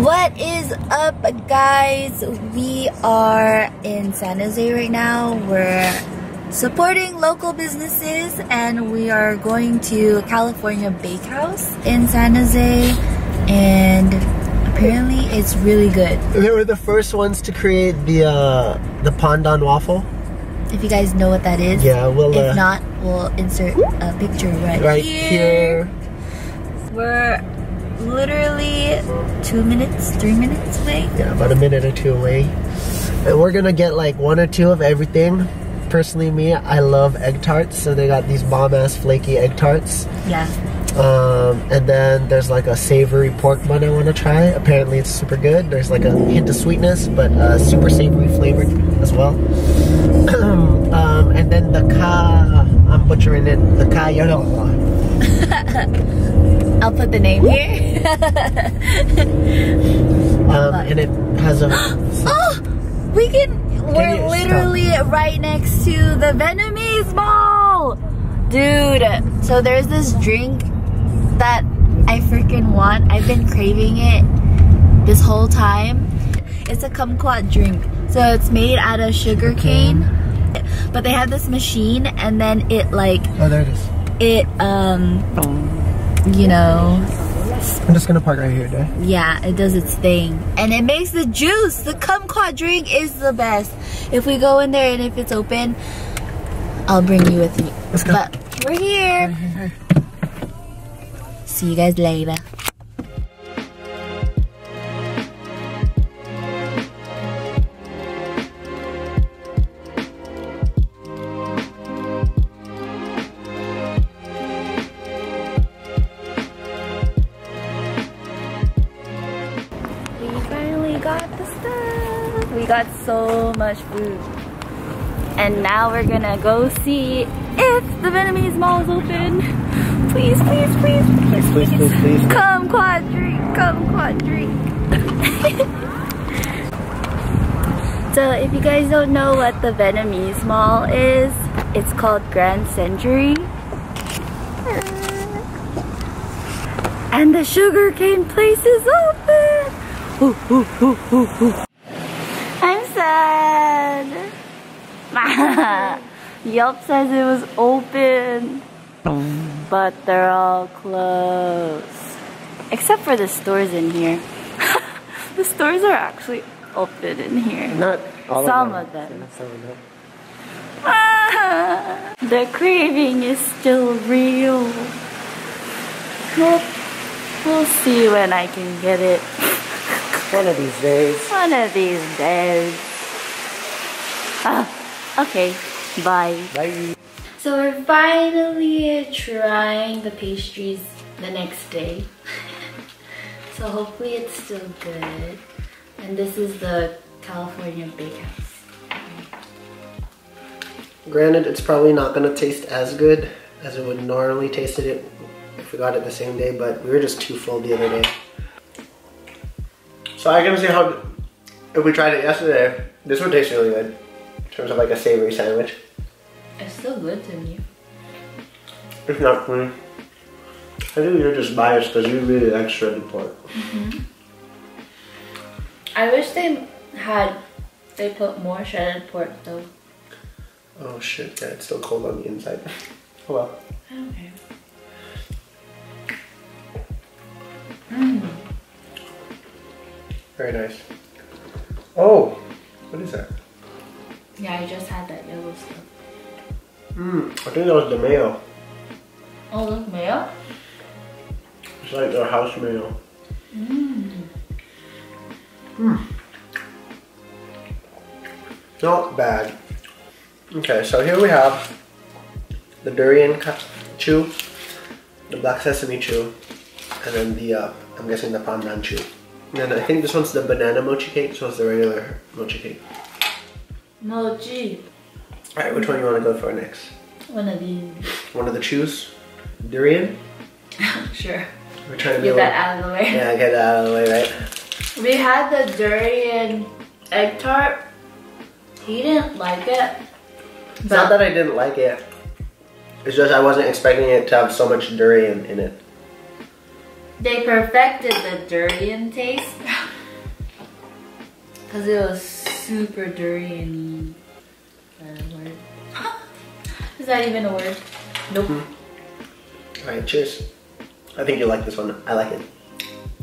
What is up, guys? We are in San Jose right now. We're supporting local businesses and we are going to California Bakehouse in San Jose and apparently it's really good. They were the first ones to create the uh, the pandan waffle. If you guys know what that is, Yeah, we'll, if uh, not, we'll insert a picture right, Right here. We're literally two minutes, three minutes away. Yeah, about a minute or two away. And we're gonna get like one or two of everything. Personally, me, I love egg tarts, so they got these bomb ass flaky egg tarts. Yeah. Um, and then there's like a savory pork bun I want to try. Apparently, it's super good. There's like a hint of sweetness, but uh, super savory flavored as well. um, and then the ka, I'm butchering it, the ka yorowa. I'll put the name here. Um, and it has a. oh, we can. We're you literally right next to the Vietnamese Mall, dude. So there's this drink that I freaking want. I've been craving it this whole time. It's a kumquat drink. So it's made out of sugar cane, but they have this machine, and then it like Oh, there it is. it um, you know, I'm just gonna park right here, Dad. Yeah, it does its thing. And it makes the juice. The kumquat drink is the best. If we go in there and if it's open, I'll bring you with me. Let's go. But we're here. See you guys later. And now we're gonna go see if the Vietnamese mall is open. Please, please, please, please, Please, please, please. Kumquat drink, kumquat drink. so if you guys don't know what the Vietnamese mall is, it's called Grand Century. And the sugarcane place is open. Ooh, ooh, ooh, ooh, ooh. I'm sad. Yelp says it was open, but they're all closed. Except for the stores in here. the stores are actually open in here. Not all Some of them. them. Yeah, some of them. Ah, the craving is still real. We'll, we'll see when I can get it. One of these days. One of these days. Ah, okay, bye. Bye. So we're finally trying the pastries the next day. so hopefully it's still good. And this is the California Bakehouse. Granted, it's probably not gonna taste as good as it would normally taste it if we got it the same day, but we were just too full the other day. So I can see how, if we tried it yesterday, this would taste really good. In terms of like a savory sandwich. It's still good to me. It's not for me. I think you're just biased because you really like shredded pork. I wish they had, they put more shredded pork though. Oh shit, yeah, it's still cold on the inside. Oh well. I don't care. Mm. Very nice. Oh, what is that? Yeah, I just had that yellow stuff. Mmm, I think that was the mayo. Oh, look, mayo? It's like their house mayo. Mmm. Mmm. Not bad. Okay, so here we have the durian chew, the black sesame chew, and then the, uh, I'm guessing the pandan chew. And then I think this one's the banana mochi cake, this one's the regular mochi cake. Mochi. Alright, which one do you want to go for next? One of these. One of the chews? Durian? sure. We're trying to Get that out of the way. Yeah, get that out of the way, right? We had the durian egg tart. He didn't like it. It's not that I didn't like it. It's just I wasn't expecting it to have so much durian in it. They perfected the durian taste Because it was super durian uh, word? Is that even a word? Nope. Hmm. All right, cheers. I think you like this one. I like it.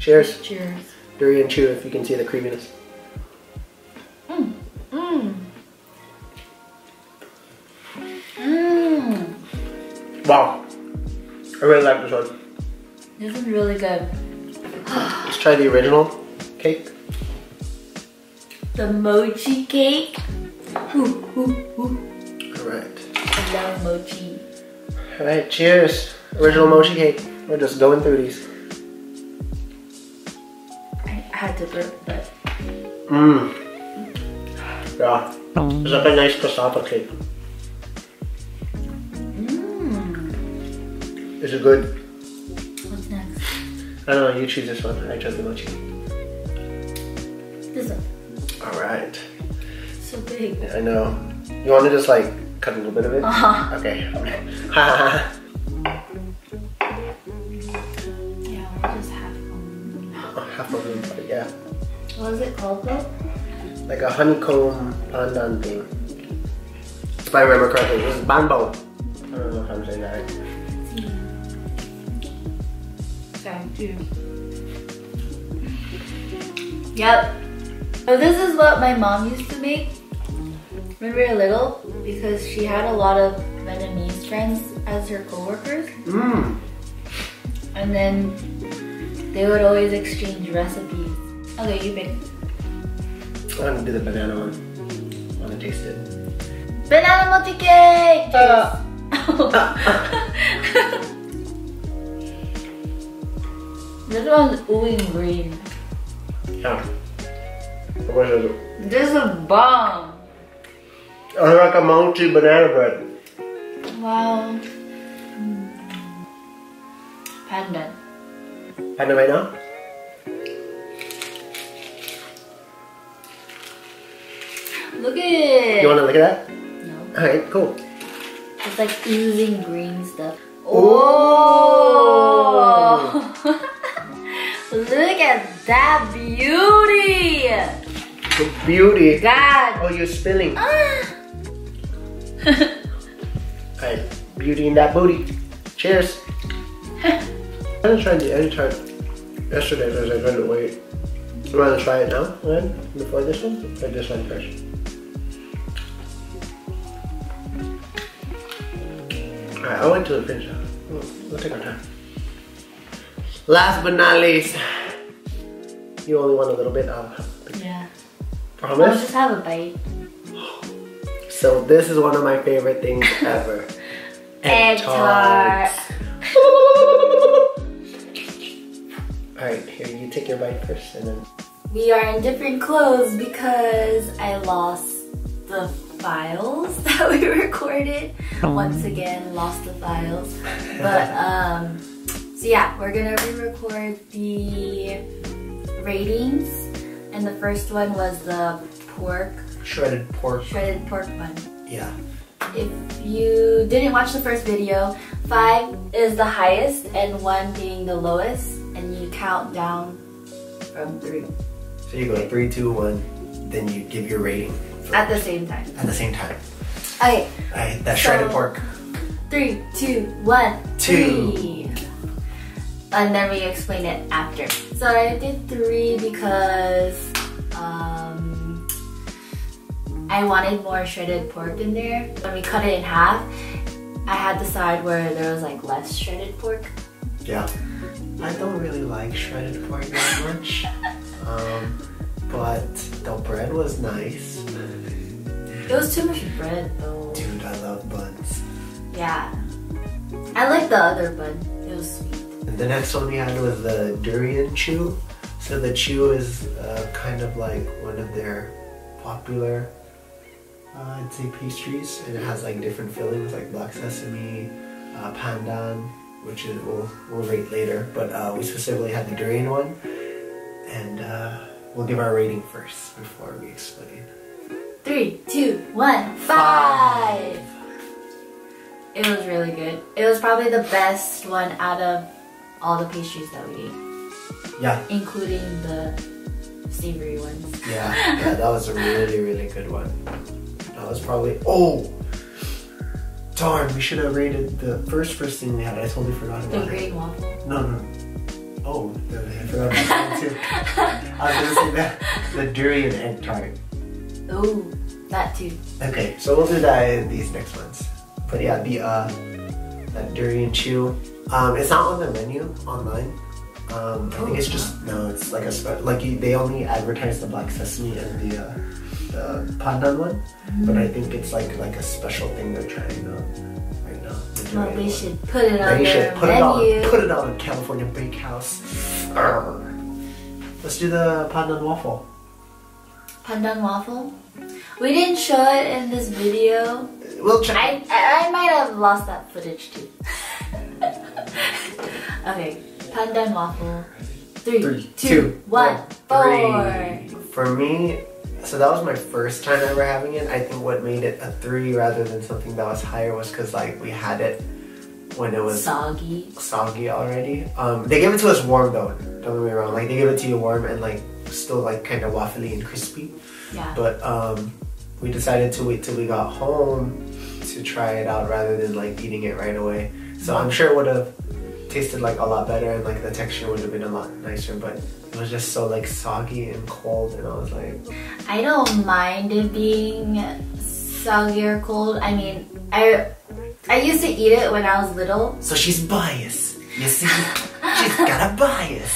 Cheers. Cheers. Durian chew if you can see the creaminess. Mmm. Mmm. Mmm. Wow. I really like this one. This is really good. Let's try the original cake. The mochi cake. Ooh, ooh, ooh. All right. I love mochi. All right, cheers. Original mochi cake. We're just going through these. I had to burp, but Mmm. Yeah. It's like a nice cassava cake. mmm. Is it good? What's next? I don't know, you choose this one. I chose the mochi. This one. All right. So big. I know. You want to just like cut a little bit of it? Uh-huh. Okay. Ha Yeah, we'll just have. Half of them, but yeah. What is it called though? Like a honeycomb pandan thing. If I remember correctly, this is banh bo. I don't know if I'm saying that right. Sorry, two. Yep. So this is what my mom used to make when we were little because she had a lot of Vietnamese friends as her coworkers Mmm. and then they would always exchange recipes. Okay, you pick. I'm gonna do the banana one. I wanna taste it. Banana mochi cake! Uh. this one's ooey green. Yeah. What is it? This is bomb. I like a mochi banana bread. Wow. Pandan. Panda right now? Look at it. You wanna look at that? No. Alright, cool. It's like oozing green stuff. Oh. Look at that beauty. The beauty. God. Oh, you're spilling. Ah. Alright, beauty in that booty. Cheers. I didn't try the I try it yesterday because I couldn't wait. You wanna try it now, then? Before this one? Or this one first? Alright, I'll wait till it finishes. We'll, we'll take our time. Last but not least, you only want a little bit. Yeah. I'll just have a bite. So this is one of my favorite things ever. Egg tart. Alright, here you take your bite first and then We are in different clothes because I lost the files that we recorded. Once again, lost the files. But um, so yeah, we're gonna re-record the ratings, and the first one was the pork shredded pork. shredded pork bun. Yeah. If you didn't watch the first video, five is the highest and one being the lowest, and you count down from three So you go three, two, one, then you give your rating at the same time. at the same time. Okay, Alright, that So- shredded pork. three, two, one, Two. three. And then we explain it after. So I did three because um, I wanted more shredded pork in there. When we cut it in half, I had the side where there was like less shredded pork. Yeah. I don't really like shredded pork that much. um, but the bread was nice. It was too much bread though. Dude, I love buns. Yeah. I like the other bun. It was sweet. And the next one we had was the durian chew. So the chew is uh, kind of like one of their popular, uh, I'd say pastries, and it has like different fillings like black sesame, uh, pandan, which is we'll, we'll rate later. But uh, we specifically had the durian one, and uh, we'll give our rating first before we explain. Three, two, one, five. It was really good. It was probably the best one out of all the pastries that we ate, Yeah, including the savory ones. Yeah, yeah, that was a really, really good one. That was probably oh darn, we should have rated the first first thing we had. I totally forgot The about it. green waffle. No, no. Oh, the, I forgot about that too. I was gonna say that the durian egg tart. Oh, that too. Okay, so we'll do that in these next ones. But yeah, the uh, that durian chew. Um, it's not on the menu online. Um, I Oh, think it's it's just no. It's like a spe- like you, they only advertise the black sesame and the uh, the pandan one, but I think it's like like a special thing they're trying out right now. Well, they should put it on They their should put it on put it on California Bakehouse. Let's do the pandan waffle. Pandan waffle. We didn't show it in this video. We'll check. I I I might have lost that footage too. okay, pandan waffle. Three, Three, two, two, one, one, four. For me, so that was my first time ever having it. I think what made it a three rather than something that was higher was because like we had it when it was Soggy. soggy already. Um, they gave it to us warm though. Don't get me wrong. Like they gave it to you warm and like still like kind of waffly and crispy. Yeah. But um, we decided to wait till we got home to try it out rather than like eating it right away. So I'm sure it would have tasted like a lot better and like the texture would have been a lot nicer. But it was just so like soggy and cold, and I was like, I don't mind it being soggy or cold. I mean, I I used to eat it when I was little. so she's biased. You see, she's got a bias.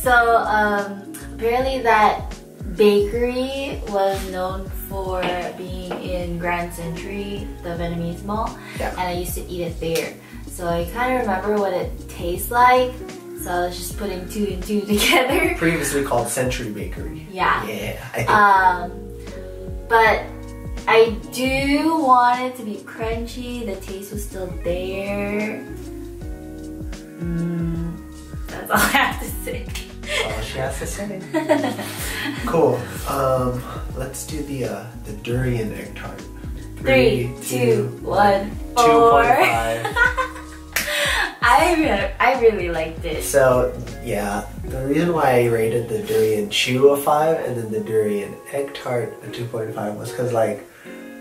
So um, apparently that bakery was known for being in Grand Century, the Vietnamese mall, Yeah. and I used to eat it there. So I kind of remember what it tastes like. So I was just putting two and two together. Previously called Century Bakery. Yeah. Yeah, I think. Um, but I do want it to be crunchy. The taste was still there. Mm, that's all I have to say. all she has to say. cool. Um, let's do the uh, the durian egg tart. Three, two, one, Two four. point five. I really, I really liked it. So yeah, the reason why I rated the durian chew a five and then the durian egg tart a two point five was because like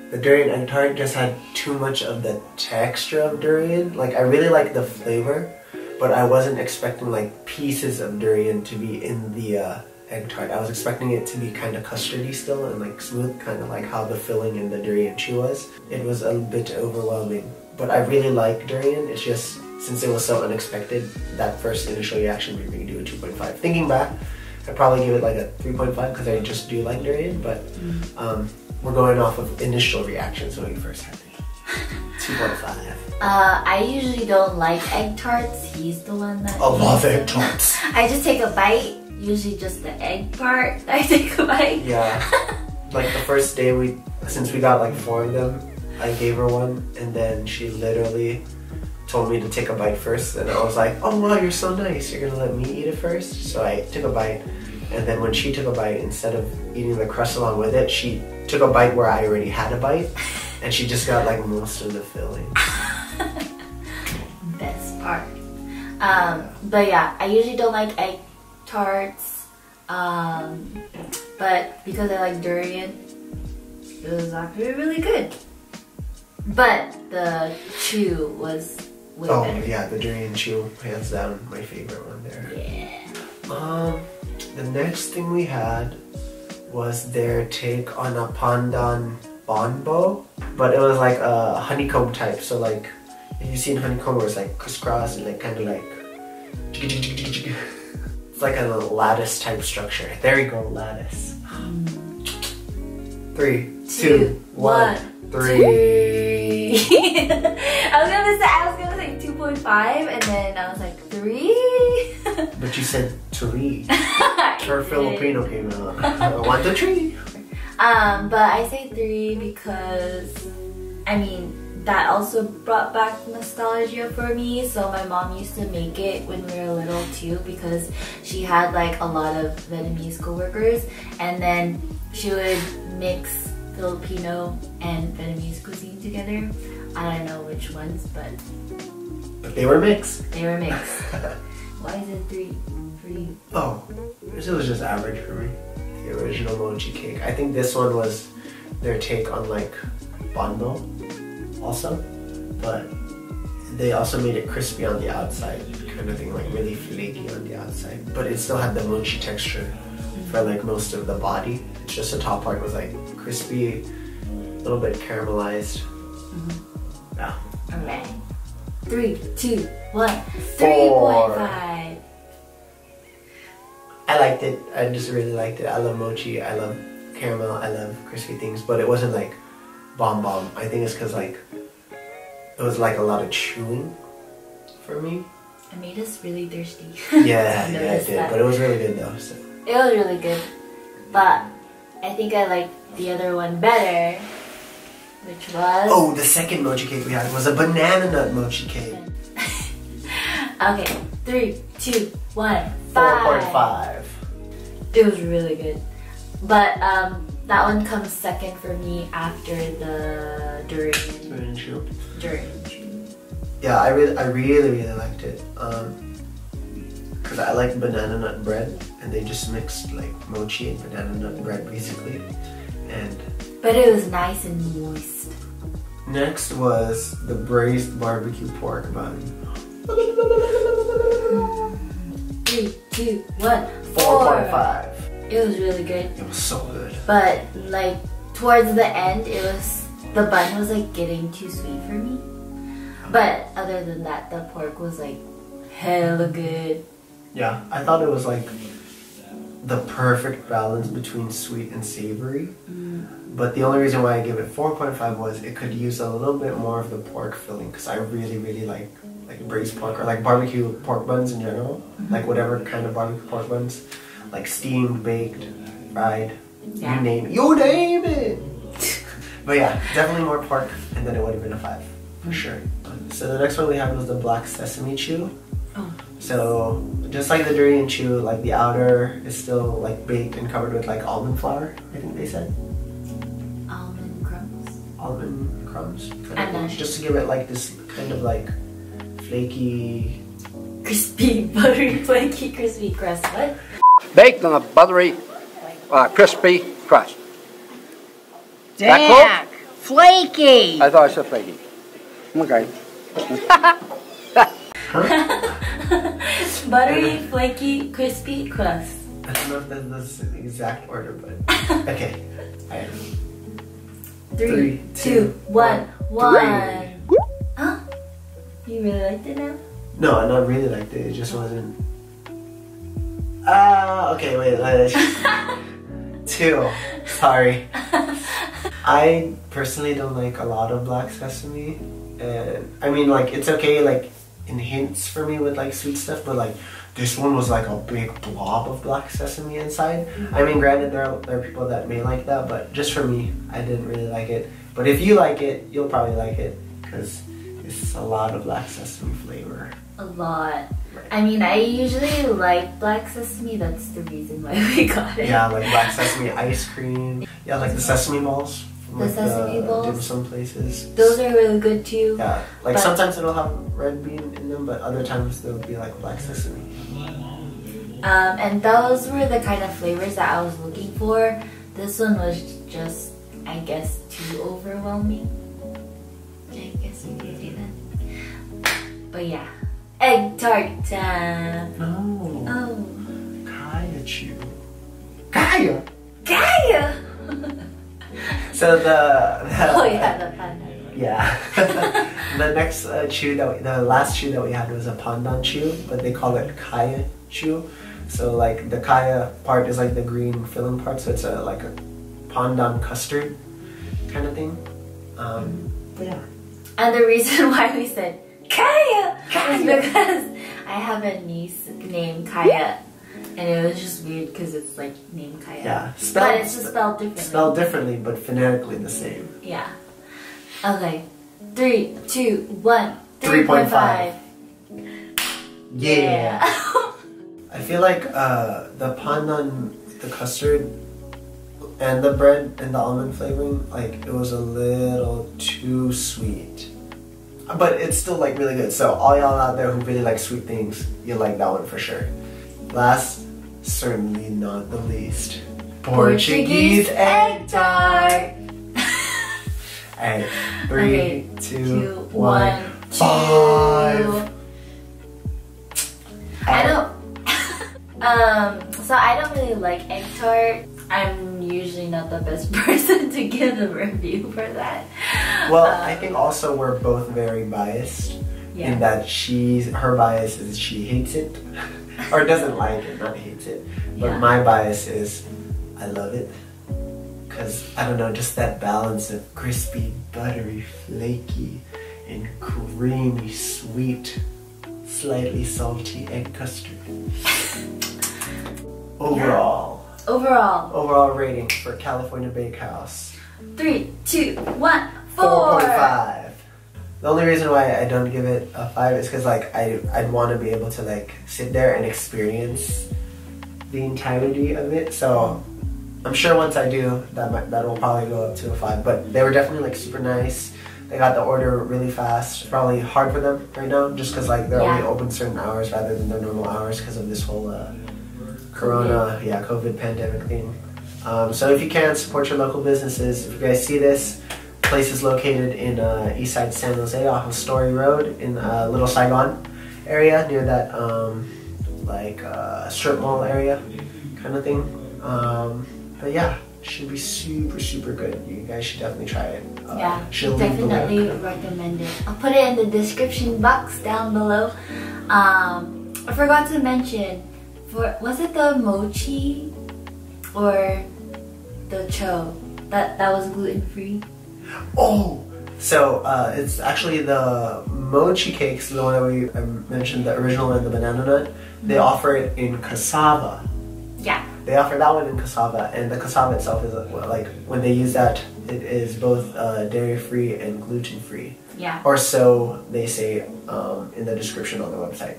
the durian egg tart just had too much of the texture of durian. Like I really like the flavor, but I wasn't expecting like pieces of durian to be in the uh, egg tart. I was expecting it to be kind of custardy still and like smooth, kind of like how the filling in the durian chew was. It was a bit overwhelming, but I really like durian. It's just since it was so unexpected, that first initial reaction made me do a 2.5. Thinking back, I'd probably give it like a 3.5 because I just do like durian, but um, we're going off of initial reactions when we first had it. 2.5. Uh, I usually don't like egg tarts. He's the one that. I love egg tarts. I just take a bite. Usually just the egg part. I take a bite. Yeah. like the first day we, since we got like four of them, I gave her one, and then she literally told me to take a bite first, and I was like, oh wow, you're so nice. You're gonna let me eat it first. So I took a bite, and then when she took a bite, instead of eating the crust along with it, she took a bite where I already had a bite, and she just got like most of the filling. Best part. Um, but yeah, I usually don't like egg tarts. Um, but because I like durian, it was actually really good. But the chew was Oh yeah, the durian chew, hands down, my favorite one there. Yeah. Um, the next thing we had was their take on a pandan banh bo, but it was like a honeycomb type. So like, if you've seen honeycomb, where it's like crisscross and like kind of like, it's like a lattice type structure. There you go, lattice. Three, two, one, three. I was gonna say I was gonna say two point five, and then I was like three. But you said three. I Her. Filipino came out. One, two, three. Um, but I say three because, I mean, that also brought back nostalgia for me. So my mom used to make it when we were little too because she had like a lot of Vietnamese coworkers, and then she would mix Filipino and Vietnamese cuisine together. I don't know which ones, but But they were mixed. they were mixed. Why is it three for you? Oh, this was just average for me. The original mochi cake. I think this one was their take on like bando, also, but they also made it crispy on the outside, kind of thing, like really flaky on the outside. But it still had the mochi texture for like most of the body. It's just the top part was like crispy, a little bit caramelized. Mm-hmm. Yeah. Alright. Three, two, one. Three point five. I liked it. I just really liked it. I love mochi. I love caramel. I love crispy things, but it wasn't like bomb bomb. I think it's because like it was like a lot of chewing for me. It made us really thirsty. Yeah, yeah, it did. that. But it was really good though. So. It was really good. But I think I liked the other one better. Which was Oh, the second mochi cake we had was a banana nut mochi cake. Okay. Three, two, one, Four five. point five. It was really good. But um that one comes second for me after the durian durian chew. Yeah, I really, I really, really liked it. Um, cause I like banana nut bread, and they just mixed like mochi and banana nut bread basically. And But it was nice and moist. next was the braised barbecue pork bun. Three, two, one, Four five. It was really good. It was so good. But like towards the end it was the bun was like getting too sweet for me. But other than that the pork was like hella good. Yeah, I thought it was like the perfect balance between sweet and savory. Mm. But the only reason why I give it 4.5 was it could use a little bit more of the pork filling because I really, really like like braised pork or like barbecue pork buns in general. Mm-hmm. Like whatever kind of barbecue pork buns, like steamed, baked, fried, Yeah. you name it. You name it. but yeah, definitely more pork, and then it would have been a five for mm. sure. So the next one we had was the black sesame chew. Oh. So just like the durian chew, like the outer is still like baked and covered with like almond flour. I think they said Almond crumbs. almond crumbs. kind of I'm thing, not sure. Just to give it like this kind of like flaky. Crispy, buttery, flaky, crispy crust. What? baked on a buttery, uh, crispy crust. That Jack, flaky. I thought I said flaky. Okay. Buttery, flaky, crispy crust. I don't know if that- that's the exact order, but okay. I Three, Three, two, two, one. Huh? You really liked it now? No, I not really liked it. It just wasn't. Ah, okay, wait. wait. Two. Sorry. I personally don't like a lot of black sesame, and I mean, like, it's okay, like, in hints for me with like sweet stuff, but like, this one was like a big blob of black sesame inside. Mm-hmm. I mean, granted, there are, there are people that may like that, but just for me, I didn't really like it. But if you like it, you'll probably like it because it's a lot of black sesame flavor. A lot. I mean, I usually like black sesame. That's the reason why we got it. Yeah, like black sesame ice cream. Yeah, like the sesame balls. The sesame balls? Dim sum places. Those are really good too. Yeah, like sometimes it'll have red bean in them, but other times they'll be like black sesame. Um, and those were the kind of flavors that I was looking for. This one was just, I guess, too overwhelming. I guess you could say that. But yeah, egg tart time. No, Oh, Kaya chew. Kaya. Gaia! So the, the Oh yeah, the panda. yeah. the next uh, chew that we, the last chew that we had was a pandan chew, but they call it kaya chew. So like the kaya part is like the green filling part, so it's a like a pandan custard kind of thing. Um, yeah. And the reason why we said Kaya, Kaya. is because I have a niece named Kaya. And it was just weird because it's like named Kaya. Yeah, but spelled- it's just spelled differently. Spelled differently, but phonetically the same. Yeah. Okay. Three, two, one. 3.5. 3.5. Yeah. I feel like uh, the pandan, the custard, and the bread and the almond flavoring, like it was a little too sweet. but it's still like really good. So all y'all out there who really like sweet things, you'll like that one for sure. Last, certainly not the least, Portuguese egg tart. Alright, three, Okay, two, two, one, one, five. I don't. um. So I don't really like egg tart. I'm usually not the best person to give a review for that. Well, Um, I think also we're both very biased Yeah. in that she's her bias is she hates it or doesn't like it, not hates it. But Yeah. my bias is I love it because I don't know, just that balance of crispy, buttery, flaky, and creamy, sweet, slightly salty egg custard. Overall, Overall, overall rating for California Bakehouse. three, two, one, four. 4.5. The only reason why I don't give it a 5 is because like I, I'd want to be able to like sit there and experience the entirety of it. So I'm sure once I do, that might, that will probably go up to a 5. But they were definitely like super nice. They got the order really fast. Probably hard for them right now just because like they're only open certain hours rather than their normal hours because of this whole uh, Corona, yeah, COVID pandemic thing. Um, so if you can support your local businesses, if you guys see this, place is located in uh, East Side San Jose off of Story Road in uh, Little Saigon area near that um, like uh, strip mall area kind of thing. Um, but yeah, should be super super good. You guys should definitely try it. Uh, Yeah, definitely recommend it. I'll put it in the description box down below. Um, I forgot to mention, for was it the mochi or the cho that that was gluten free? Oh, so uh, it's actually the mochi cakes, the one that we I mentioned, the original and the banana nut. They offer it in cassava. Yeah, They offer that one in cassava, and the cassava itself is like when they use that, it is both uh, dairy free and gluten free, yeah. or so they say um, in the description on the website.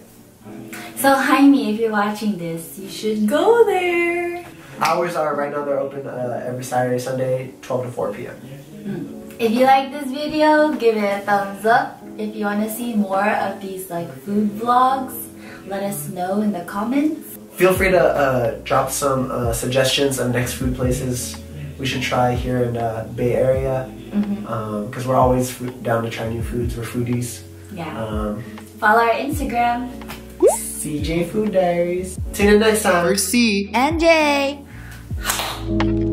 So Jaime, if you're watching this, you should go there. Hours are right now they're open uh, every Saturday, Sunday, 12 to 4 p.m. If you like this video, give it a thumbs up. If you want to see more of these like food vlogs, let us know in the comments. Feel free to uh, drop some uh, suggestions on next food places we should try here in uh, Bay Area because we're always down to try new foods. We're foodies. Yeah. Um, Follow our Instagram. CJ Food Diaries. See you next time. And Jay.